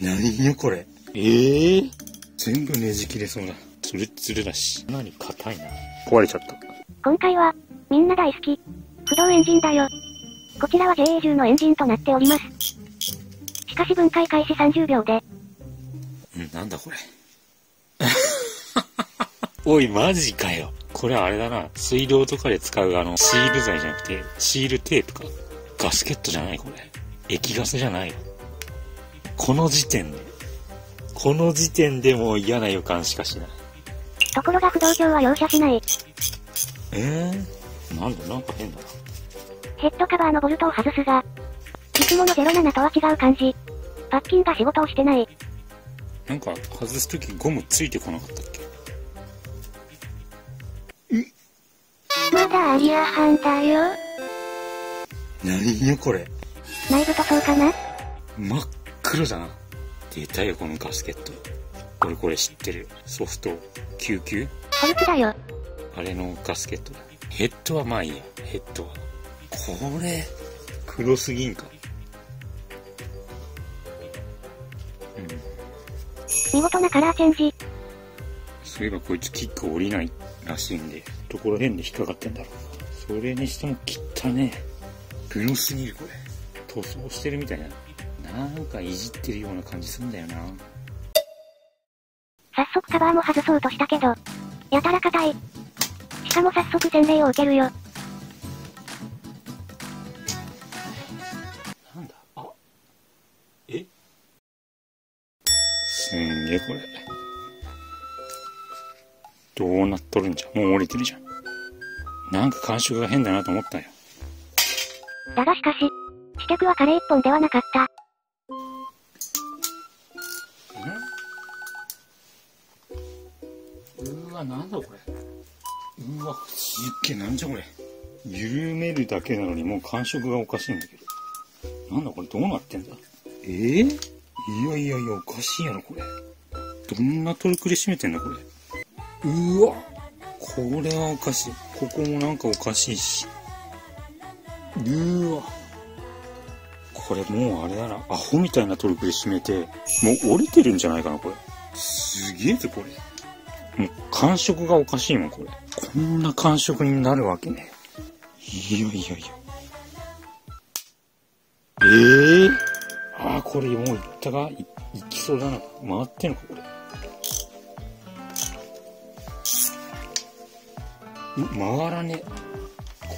何よこれ。ええー、全部ねじ切れそうだ。ツルツルだし。何硬いな。壊れちゃった。今回は、みんな大好き。不動エンジンだよ。こちらは JA10 のエンジンとなっております。しかし分解開始30秒で。うん、なんだこれ。おい、マジかよ。これあれだな。水道とかで使うあの、シール剤じゃなくて、シールテープか。ガスケットじゃないこれ。液ガスじゃないよ。この時点で。この時点でもう嫌な予感しかしない。ところが不動橋は容赦しない。えー、なんだ、なんか変だな。ヘッドカバーのボルトを外すが、いつもの07とは違う感じ。パッキンが仕事をしてない。なんか、外すときゴムついてこなかったっけ？まだアリアハンだよ。何よこれ。内部塗装かな？真っ黒だな。出たよ、このガスケット。俺これ知ってる。ソフト救急だよ。あれのガスケットだ。ヘッドはまあいいや、ヘッドは。これ、黒すぎんか？うん。見事なカラーチェンジ。そういえばこいつキック降りないらしいんで、どこら辺で引っかかってんだろう。それにしても汚ねえ。黒すぎるこれ。塗装してるみたいな。なんかいじってるような感じすんだよな。早速カバーも外そうとしたけど、やたら硬い。しかも早速洗礼を受けるよ。なんだ？あ、え？すんげえこれ。どうなっとるんじゃ？もう降りてるじゃん。なんか感触が変だなと思ったよ。だがしかし、試着はカレー一本ではなかった。わ、なんだこれ。うわ、すっげえ、なんじゃこれ。緩めるだけなのにもう感触がおかしいんだけど。なんだこれ、どうなってんだえー、いやいやいや、おかしいやろ、これ。どんなトルクで締めてんだ、これ。うわこれはおかしい。ここもなんかおかしいし。うわこれもうあれだな。アホみたいなトルクで締めて、もう折れてるんじゃないかな、これ。すげえぞ、これ。もう感触がおかしいもん、これ。こんな感触になるわけね。いやいやいや。ええー、ああ、これもういったかいいきそうだな。回ってんのか、これ。回らねえ。こ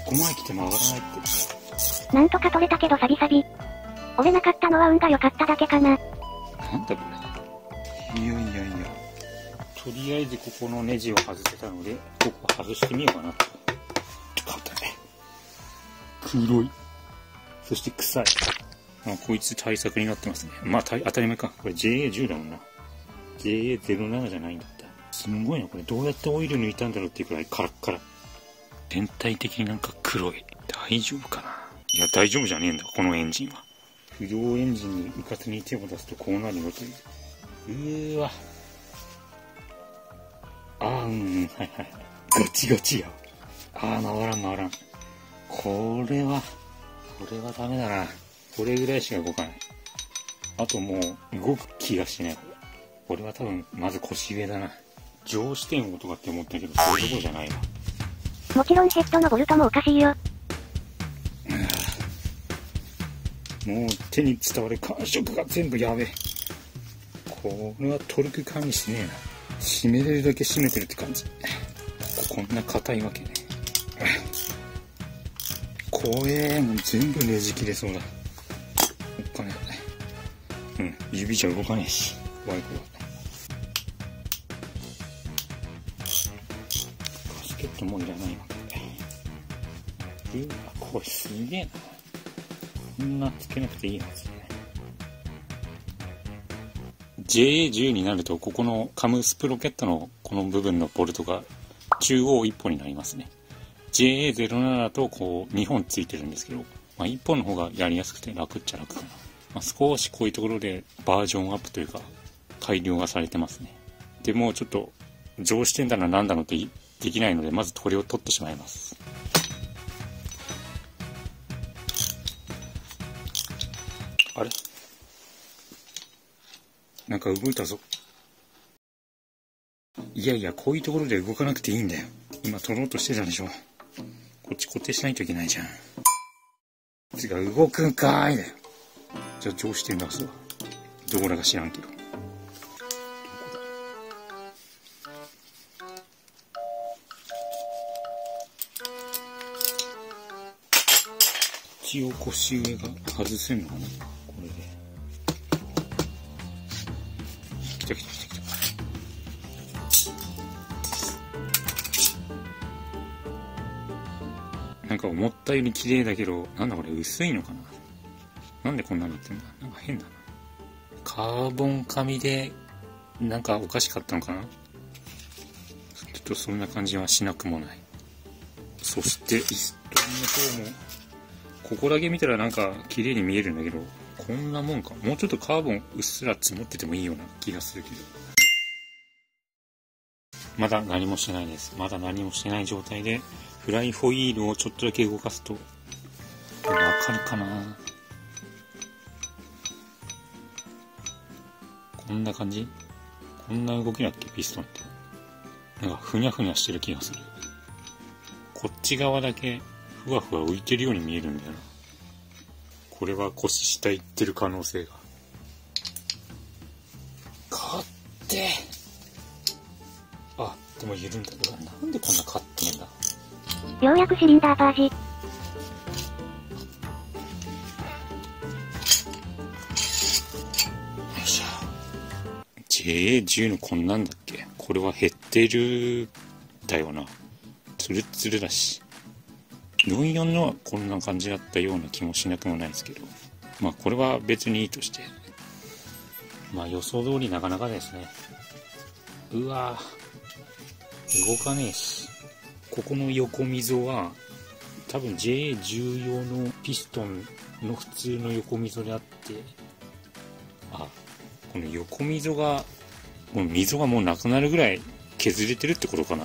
こまで来て回らないって。なんとか取れたけどサビサビ。折れなかったのは運が良かっただけかな。なんだこれ。いやいや。とりあえずここのネジを外せたので、ここ外してみようかなと。簡単ね。黒い。そして臭い。あ、こいつ対策になってますね。まあ、当たり前か。これ JA10 だもんな。JA07 じゃないんだった。すんごいな。これどうやってオイル抜いたんだろうっていうくらいカラッカラ。全体的になんか黒い。大丈夫かないや、大丈夫じゃねえんだ、このエンジンは。不良エンジンにうかつに手を出すとこうなるよという。うーわ。あー、うん、はいはい。ガチガチや。あー、回らん回らん。これは、これはダメだな。これぐらいしか動かない。あともう、動く気がしない。これは多分、まず腰上だな。上視点をとかって思ったけど、そういうとこじゃないわ。もちろんヘッドのボルトもおかしいよ。もう手に伝わる感触が全部やべえ。これはトルク管理しねえな。締めれるだけ締めてるって感じ。こんな硬いわけね。怖えもう全部ねじ切れそうだ。おっかね。うん、指じゃ動かねえし。怖い怖い。ケットもいらないわけで。うわ、これすげえな。こんなつけなくていいはず JA10 になると、ここのカムスプロケットのこの部分のボルトが中央1本になりますね。JA07 だとこう2本ついてるんですけど、まあ、1本の方がやりやすくて楽っちゃ楽かな。まあ、少しこういうところでバージョンアップというか改良がされてますね。でもちょっと上視点だななんだのってできないので、まずこれを取ってしまいます。なんか動いたぞ。いやいや、こういうところで動かなくていいんだよ。今取ろうとしてたでしょ。こっち固定しないといけないじゃん。違う、動くんかーいだよ。じゃあ、上視点出すわ。どこらか知らんけど。一応腰上が外せんのかな来た来た来た来た。なんか思ったより綺麗だけど、なんだこれ薄いのかな？なんでこんなになってんだ？なんか変だな。カーボン紙で、なんかおかしかったのかな？ちょっとそんな感じはしなくもない。そして、イストンの方も、ここだけ見たらなんか綺麗に見えるんだけど、こんなもんか。もうちょっとカーボンうっすら積もっててもいいような気がするけど。まだ何もしてないです。まだ何もしてない状態で、フライホイールをちょっとだけ動かすと、わかるかなこんな感じ？こんな動きだっけ？ピストンって。なんかふにゃふにゃしてる気がする。こっち側だけふわふわ浮いてるように見えるんだよな。これは腰下行ってる可能性が。勝ってあ、でも緩んだ。うわなんでこんなカットなんだ？ようやくシリンダーパージ。よいしょ。JA10 のこんなんだっけ？これは減ってるだよな。ツルッツルだし。44のはこんな感じだったような気もしなくもないですけど。まあこれは別にいいとして。まあ予想通りなかなかですね。うわぁ。動かねえし。ここの横溝は多分 JA10 用のピストンの普通の横溝であって、あ、この横溝が、もう溝がもうなくなるぐらい削れてるってことかな。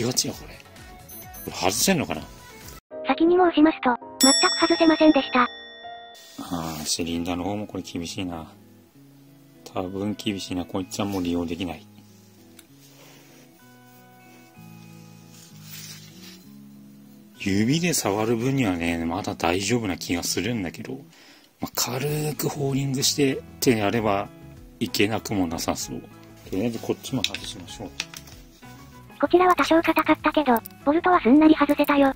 チガチや、これ。これ外せんのかな？先に申しますと、全く外せませんでした。ああ、シリンダーの方もこれ厳しいな。多分厳しいな。こいつはもう利用できない。指で触る分にはね、まだ大丈夫な気がするんだけど、まあ、軽くホーリングして手やればいけなくもなさそう。とりあえずこっちも外しましょう。こちらは多少硬かったけど、ボルトはすんなり外せたよ。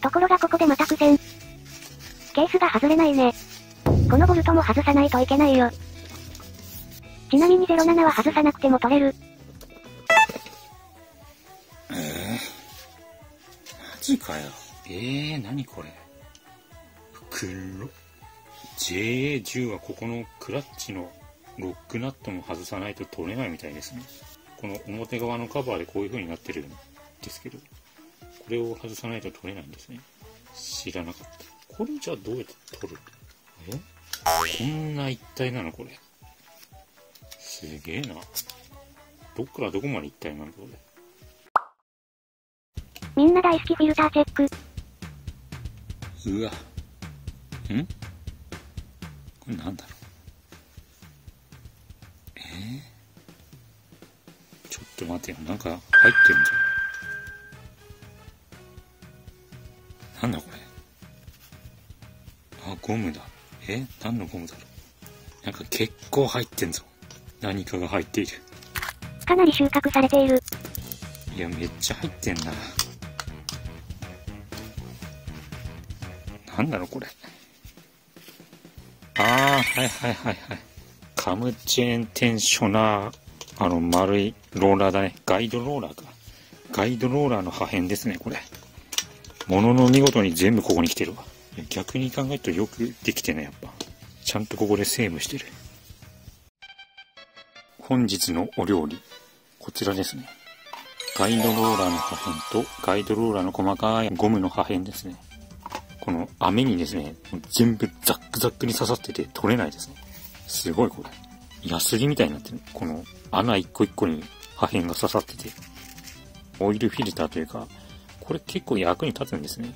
ところがここでまた苦戦。ケースが外れないね。このボルトも外さないといけないよ。ちなみに07は外さなくても取れる。えー、マジかよ。えー、何これ。黒。JA10 はここのクラッチのロックナットも外さないと取れないみたいですね。この表側のカバーでこういう風になってるんですけど、これを外さないと取れないんですね。知らなかった。これじゃあどうやって取る？え？こんな一体なのこれ。すげえな。どっからどこまで一体なんだこれ？みんな大好きフィルターチェック。うわ。ん？これなんだろう？と待てよ。なんか入ってんじゃん。なんだこれ。あ、ゴムだ。え何のゴムだろう。なんか結構入ってんぞ。何かが入っている。かなり収穫されている。いや、めっちゃ入ってんな。なんだろう、これ。ああ、はいはいはいはい。カムチェーンテンショナー、あの丸いローラーだね。ガイドローラーか。ガイドローラーの破片ですね、これ。ものの見事に全部ここに来てるわ。逆に考えるとよくできてね、やっぱ。ちゃんとここでセーブしてる。本日のお料理。こちらですね。ガイドローラーの破片とガイドローラーの細かいゴムの破片ですね。この網にですね、全部ザックザックに刺さってて取れないですね。すごいこれ。ヤスリみたいになってる。この穴一個一個に破片が刺さってて。オイルフィルターというか、これ結構役に立つんですね。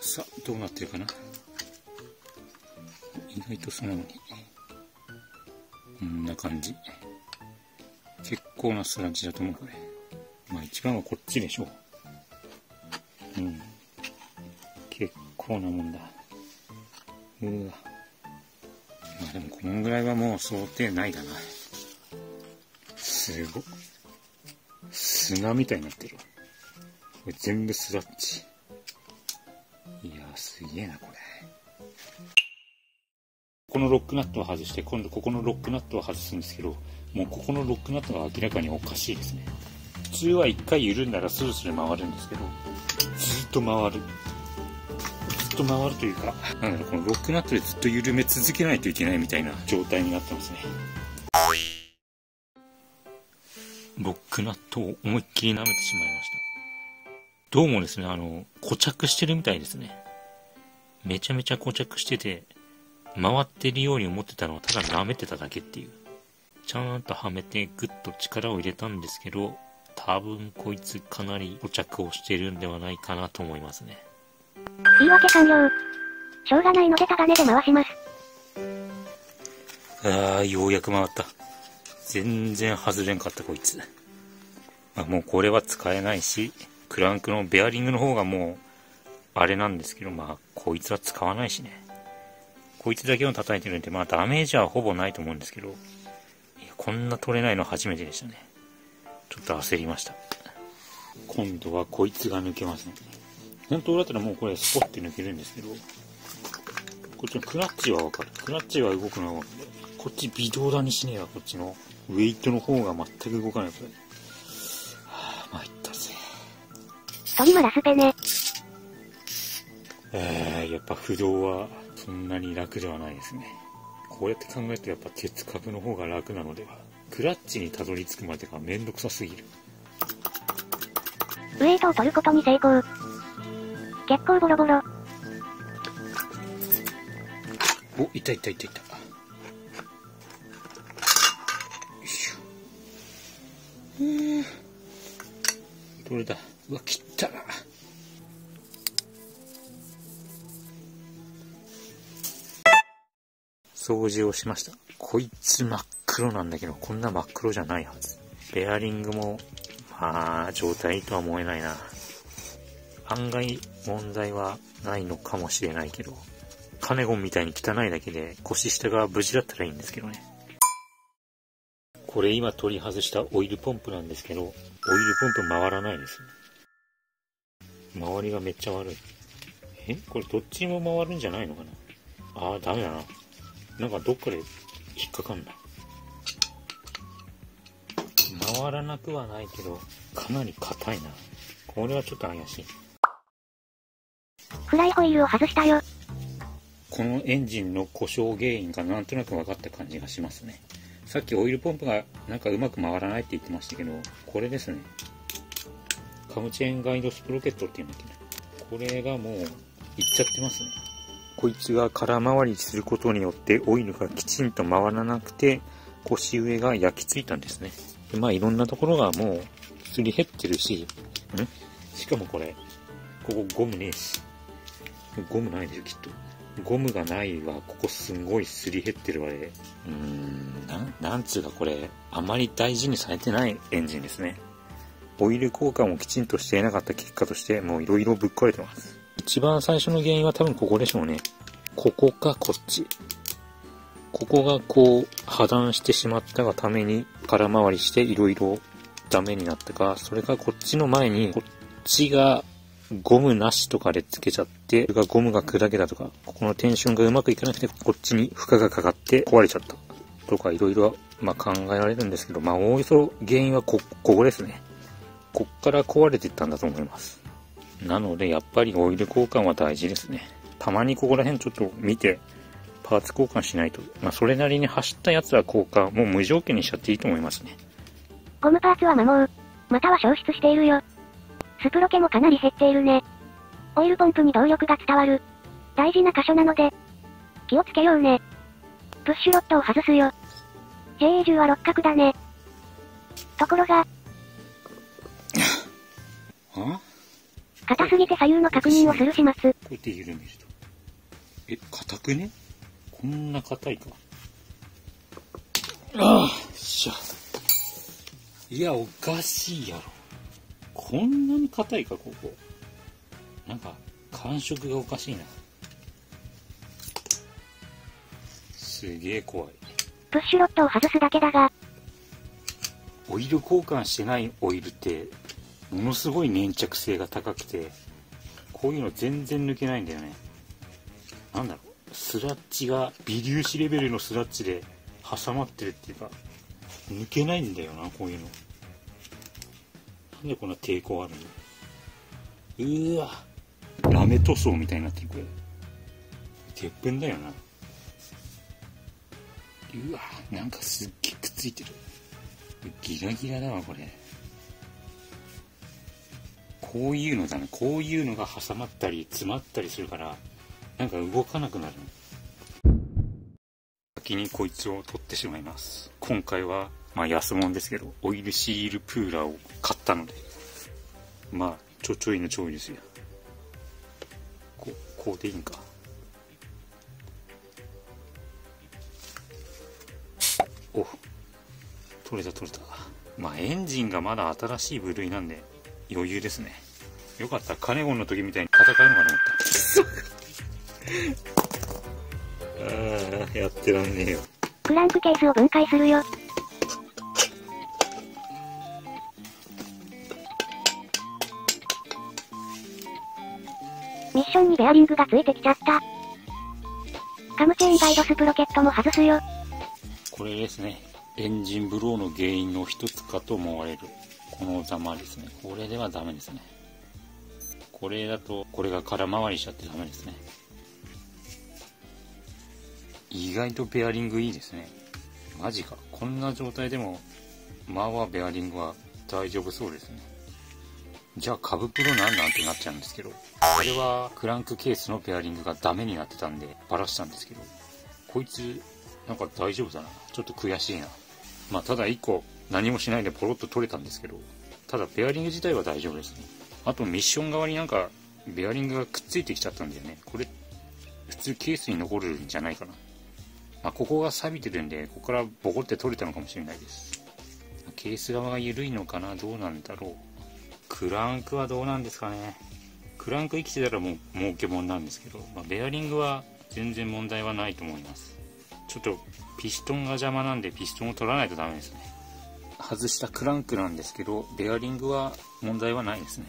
さあどうなってるかな？意外と素直に。こんな感じ。結構なスラッジだと思う、これ。まあ一番はこっちでしょう。うん。結構なもんだ。うわ。まあでもこのぐらいはもう想定内だな。すご。砂みたいになってる。これ全部スラッジ。いやすげえな、これ。このロックナットを外して、今度ここのロックナットを外すんですけど、もうここのロックナットが明らかにおかしいですね。普通は一回緩んだらスルスル回るんですけど、ずっと回る。と回るというか、なんだろう、このロックナットでずっと緩め続けないといけないみたいな状態になってますね。ロックナットを思いっきり舐めてしまいました。どうもですね、あの、固着してるみたいですね。めちゃめちゃ固着してて、回ってるように思ってたのはただ舐めてただけっていう。ちゃんとはめてグッと力を入れたんですけど、多分こいつかなり固着をしてるんではないかなと思いますね。言い訳完了。しょうがないのでタガネで回します。ああ、ようやく回った。全然外れんかったこいつ。まあ、もうこれは使えないし、クランクのベアリングの方がもう、あれなんですけど、まあ、こいつは使わないしね。こいつだけを叩いてるんで、まあ、ダメージはほぼないと思うんですけど、こんな取れないの初めてでしたね。ちょっと焦りました。今度はこいつが抜けますね。本当だったらもうこれスポッて抜けるんですけど、こっちのクラッチはわかる。クラッチは動くのはわかる。こっち微動だにしねえわ、こっちの。ウェイトの方が全く動かない、これ。はぁ、参ったぜ。トリマラスペね。えー、やっぱ不動はそんなに楽ではないですね。こうやって考えるとやっぱ鉄株の方が楽なのでは。クラッチにたどり着くまでがめんどくさすぎる。ウェイトを取ることに成功。結構ボロボロ。お、いたいたいたいた。どれだ？うわ、切ったな。掃除をしました。こいつ真っ黒なんだけど、こんな真っ黒じゃないはず。ベアリングも、まあ、状態とは思えないな。案外問題はないのかもしれないけど、カネゴンみたいに汚いだけで腰下が無事だったらいいんですけどね。これ今取り外したオイルポンプなんですけど、オイルポンプ回らないです。周りがめっちゃ悪い。え？これどっちも回るんじゃないのかな？ああ、ダメだな。なんかどっかで引っかかんない。回らなくはないけど、かなり硬いな。これはちょっと怪しい。フライホイールを外したよ。このエンジンの故障原因がなんとなく分かった感じがしますね。さっきオイルポンプがなんかうまく回らないって言ってましたけど、これですね。カムチェーンガイドスプロケットっていうんだっけね。これがもう、いっちゃってますね。こいつが空回りすることによってオイルがきちんと回らなくて、腰上が焼き付いたんですね。でまあいろんなところがもう、すり減ってるし、ん？しかもこれ、ここゴムねえし。ゴムないでしょ、きっと。ゴムがないは、ここすんごいすり減ってるわで、うーん、なん、なんつうかこれ、あまり大事にされてないエンジンですね。オイル交換をきちんとしていなかった結果として、もういろいろぶっ壊れてます。一番最初の原因は多分ここでしょうね。ここかこっち。ここがこう破断してしまったがために空回りしていろいろダメになったか、それがこっちの前にこっちがゴムなしとかでつけちゃって、それがゴムが砕けたとか、ここのテンションがうまくいかなくて、こっちに負荷がかかって壊れちゃったとかいろいろ、ま、考えられるんですけど、まあ、おおよそ原因はこ、ここですね。こっから壊れていったんだと思います。なので、やっぱりオイル交換は大事ですね。たまにここら辺ちょっと見て、パーツ交換しないと。まあ、それなりに走ったやつは交換、もう無条件にしちゃっていいと思いますね。ゴムパーツは摩耗。または消失しているよ。スプロケもかなり減っているね。オイルポンプに動力が伝わる。大事な箇所なので、気をつけようね。プッシュロットを外すよ。JA10 は六角だね。ところが。は 硬すぎて左右の確認をする始末。こうやって緩めると。え、硬くね？こんな硬いか。ああ、しゃ。いや、おかしいやろ。こんなに硬いか、ここ。なんか、感触がおかしいな。すげえ怖い。プッシュロットを外すだけだが、オイル交換してないオイルって、ものすごい粘着性が高くて、こういうの全然抜けないんだよね。なんだろう、スラッチが微粒子レベルのスラッチで挟まってるっていうか、抜けないんだよな、こういうの。なんでこんな抵抗あるの？うーわ、ラメ塗装みたいになってる、これ。鉄粉だよな。うわ、なんかすっげえくっついてる。ギラギラだわ、これ。こういうのだね。こういうのが挟まったり、詰まったりするから、なんか動かなくなるの。先にこいつを取ってしまいます。今回は、まあ安物ですけど、オイルシールプーラーを買ったので、まあ、ちょちょいのちょいですよ。こう、こうでいいんか。お取れた取れたまあエンジンがまだ新しい部類なんで余裕ですねよかったカネゴンの時みたいに戦うのかな思った ああやってらんねえよクランクケースを分解するよ。ションにベアリングがついてきちゃった。カムチェーンガイドスプロケットも外すよ。これですね。エンジンブローの原因の一つかと思われる。このざまですね。これではダメですね。これだとこれが空回りしちゃってダメですね。意外とベアリングいいですね。マジか。こんな状態でもまあはベアリングは大丈夫そうですね。じゃあ株プロなんなんてなっちゃうんですけどこれはクランクケースのベアリングがダメになってたんでバラしたんですけどこいつなんか大丈夫だな。ちょっと悔しいな。まあただ1個何もしないでポロッと取れたんですけどただベアリング自体は大丈夫ですね。あとミッション側になんかベアリングがくっついてきちゃったんだよね。これ普通ケースに残るんじゃないかな。まあ、ここが錆びてるんでここからボコって取れたのかもしれないです。ケース側が緩いのかなどうなんだろう。クランクはどうなんですかね。クランク生きてたらもう儲けもんなんですけど、まあ、ベアリングは全然問題はないと思います。ちょっとピストンが邪魔なんでピストンを取らないとダメですね。外したクランクなんですけどベアリングは問題はないですね。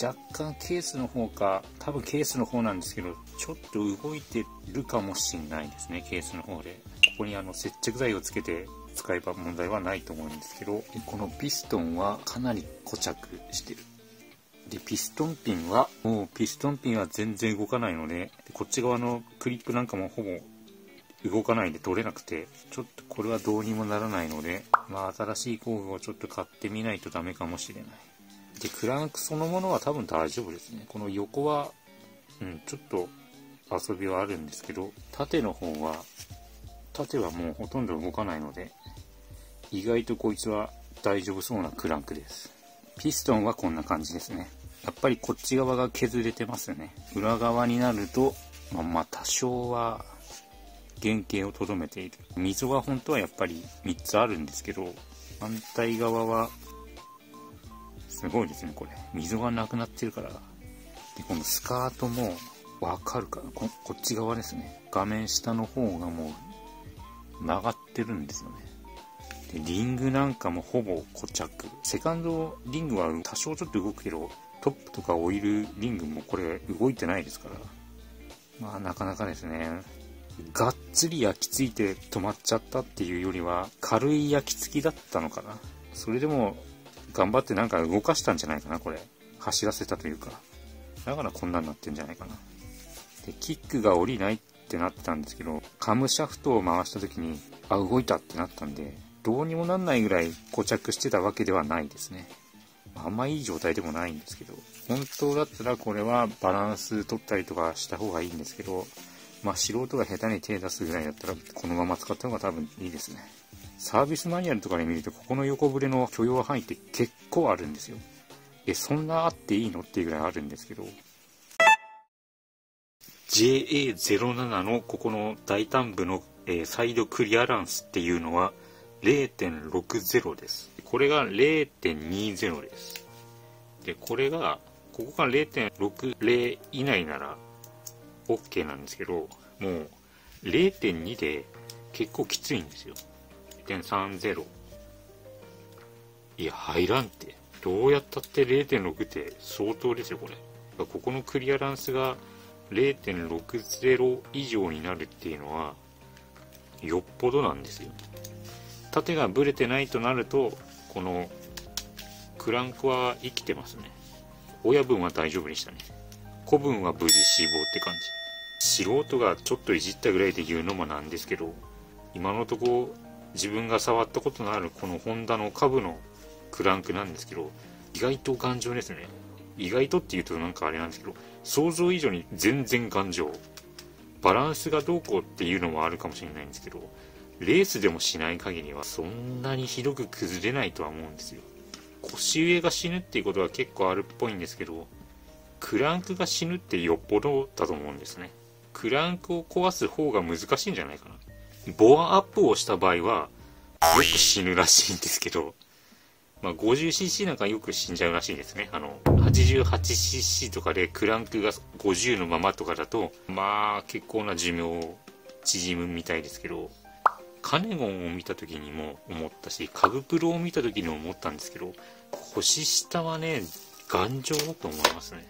若干ケースの方か多分ケースの方なんですけどちょっと動いてるかもしんないですねケースの方で。ここにあの接着剤をつけて使えば問題はないと思うんですけどこのピストンはかなり固着してる。でピストンピンはもうピストンピンは全然動かないのででこっち側のクリップなんかもほぼ動かないで取れなくてちょっとこれはどうにもならないのでまあ新しい工具をちょっと買ってみないとダメかもしれない。でクランクそのものは多分大丈夫ですね。この横はうんちょっと遊びはあるんですけど縦の方は縦はもうほとんど動かないので意外とこいつは大丈夫そうなクランクです。ピストンはこんな感じですね。やっぱりこっち側が削れてますよね。裏側になるとまあ、まあ多少は原型をとどめている。溝は本当はやっぱり3つあるんですけど反対側はすごいですねこれ。溝がなくなってるから。でこのスカートもわかるかな。ここっち側ですね。画面下の方がもう曲がってるんですよね。でリングなんかもほぼ固着。セカンドリングは多少ちょっと動くけどトップとかオイルリングもこれ動いてないですから。まあなかなかですね。がっつり焼き付いて止まっちゃったっていうよりは軽い焼き付きだったのかな。それでも頑張ってなんか動かしたんじゃないかなこれ。走らせたというか。だからこんなになってんじゃないかな。でキックが降りないってなってたんですけどカムシャフトを回した時にあ動いたってなったんでどうにもなんないぐらい固着してたわけではないですね。あんまいい状態でもないんですけど。本当だったらこれはバランス取ったりとかした方がいいんですけど。まあ素人が下手に手出すぐらいだったらこのまま使った方が多分いいですね。サービスマニュアルとかで見るとここの横ブレの許容範囲って結構あるんですよ。え、そんなあっていいのっていうぐらいあるんですけど、JA07 のここの大胆部の、え、サイドクリアランスっていうのは0.60です。これが0.20です。で、これが、ここが0.60以内なら OK なんですけど、もう0.2で結構きついんですよ。0.30。いや、入らんって。どうやったって0.6って相当ですよ、これ。ここのクリアランスが0.60以上になるっていうのは、よっぽどなんですよ。縦がブレてないとなると、このクランクは生きてますね。親分は大丈夫でしたね。子分は無事死亡って感じ。素人がちょっといじったぐらいで言うのもなんですけど、今のとこ自分が触ったことのあるこのホンダの株のクランクなんですけど、意外と頑丈ですね。意外とって言うとなんかあれなんですけど、想像以上に全然頑丈。バランスがどうこうっていうのもあるかもしれないんですけど、レースでもしない限りはそんなにひどく崩れないとは思うんですよ。腰上が死ぬっていうことは結構あるっぽいんですけど、クランクが死ぬってよっぽどだと思うんですね。クランクを壊す方が難しいんじゃないかな。ボアアップをした場合は、よく死ぬらしいんですけど、まあ、50cc なんかよく死んじゃうらしいんですね。あの、88cc とかでクランクが50のままとかだと、まあ、結構な寿命縮むみたいですけど、カネゴンを見た時にも思ったし、カグプロを見た時にも思ったんですけど、腰下はね、頑丈だと思いますね。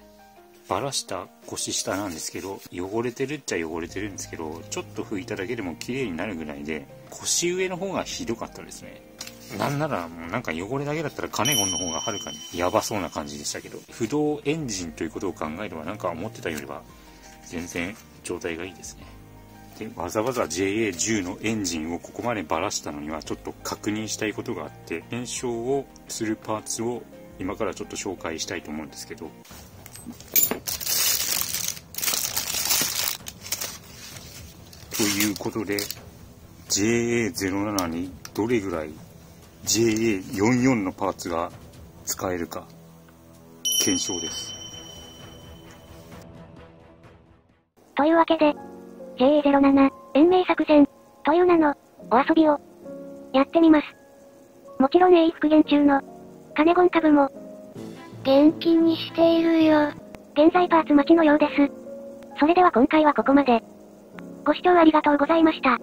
バラした腰下なんですけど、汚れてるっちゃ汚れてるんですけど、ちょっと拭いただけでも綺麗になるぐらいで、腰上の方がひどかったですね。なんなら、もうなんか汚れだけだったらカネゴンの方がはるかにやばそうな感じでしたけど、不動エンジンということを考えれば、なんか思ってたよりは、全然状態がいいですね。で、わざわざ JA10 のエンジンをここまでばらしたのには、ちょっと確認したいことがあって、検証をするパーツを今からちょっと紹介したいと思うんですけど、ということで、JA07 にどれぐらい JA44 のパーツが使えるか検証です。というわけで JA07 延命作戦。という名のお遊びを。やってみます。もちろん A 復元中のカネゴン株も。元気にしているよ。現在パーツ待ちのようです。それでは今回はここまで。ご視聴ありがとうございました。